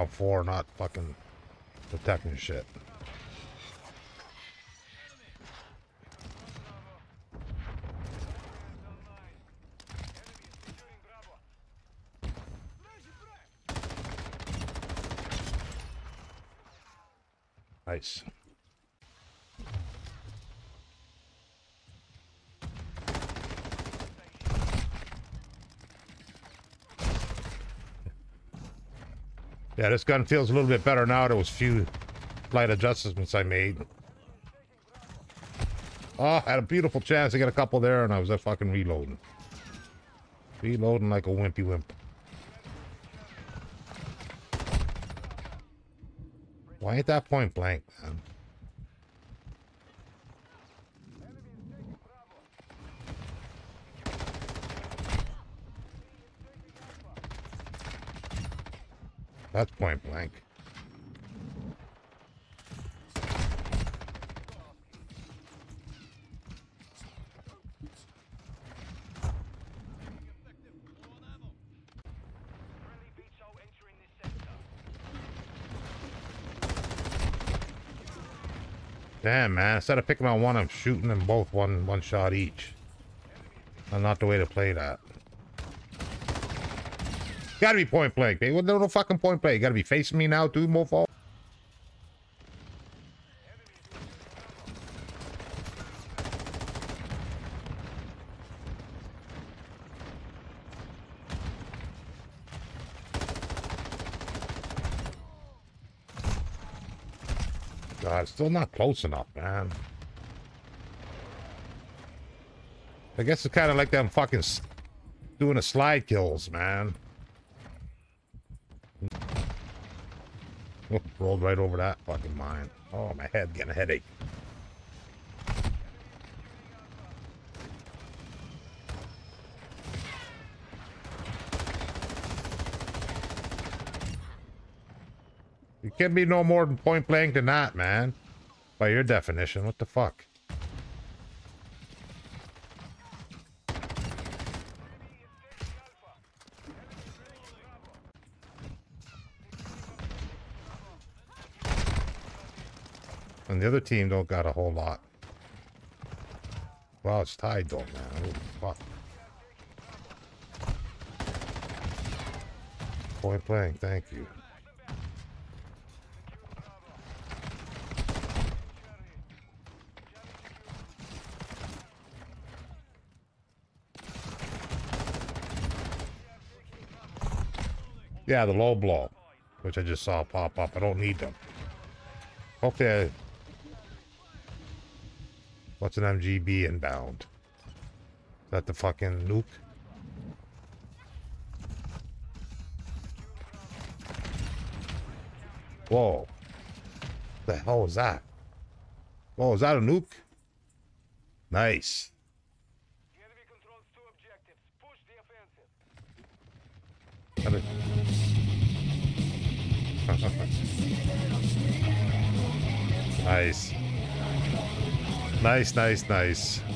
out for, not fucking protecting shit. Nice. Yeah, this gun feels a little bit better now. There was few slight adjustments I made. Oh, I had a beautiful chance to get a couple there, and I was just fucking reloading. Reloading like a wimpy wimp. Why ain't that point blank, man? That's point blank. Damn, man. Instead of picking on one, I'm shooting them both one one shot each. Not the way to play that. Gotta be point blank, baby. What no fucking point blank? You gotta be facing me now, too, mofo. God, still not close enough, man. I guess it's kind of like them fucking doing the slide kills, man. rolled right over that fucking mine. Oh, my head getting a headache. You can be no more than point blank than that, man. By your definition, what the fuck? And the other team don't got a whole lot. Well, it's tied though, man. fuck. Point blank, thank you. Yeah, the low blow, which I just saw pop up. I don't need them. I What's an MGB inbound? Is that the fucking nuke? Whoa. The hell was that? Whoa, is that a nuke? Nice. nice. Nice, nice, nice.